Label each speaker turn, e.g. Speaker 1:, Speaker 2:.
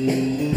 Speaker 1: Mm-hmm.